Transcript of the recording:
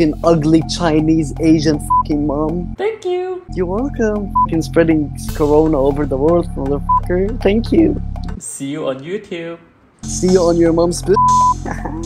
fucking ugly Chinese Asian fucking mom. Thank you. You're welcome. Fucking spreading corona over the world, motherfucker. Thank you. See you on YouTube. See you on your mom's.